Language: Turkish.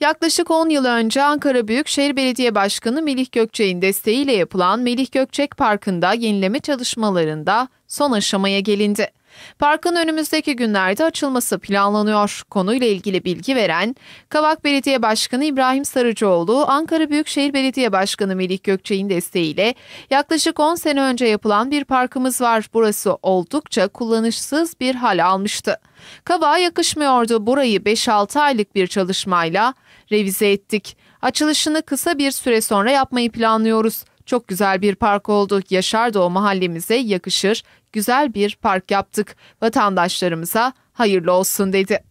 Yaklaşık 10 yıl önce Ankara Büyükşehir Belediye Başkanı Melih Gökçek'in desteğiyle yapılan Melih Gökçek Parkı'nda yenileme çalışmalarında son aşamaya gelindi. Parkın önümüzdeki günlerde açılması planlanıyor. Konuyla ilgili bilgi veren Kavak Belediye Başkanı İbrahim Sarıcıoğlu, Ankara Büyükşehir Belediye Başkanı Melih Gökçek'in desteğiyle yaklaşık 10 sene önce yapılan bir parkımız var. Burası oldukça kullanışsız bir hal almıştı. Kavak'a yakışmıyordu. Burayı 5-6 aylık bir çalışmayla revize ettik. Açılışını kısa bir süre sonra yapmayı planlıyoruz. Çok güzel bir park oldu. Yaşar Doğu mahallemize yakışır, güzel bir park yaptık. Vatandaşlarımıza hayırlı olsun dedi.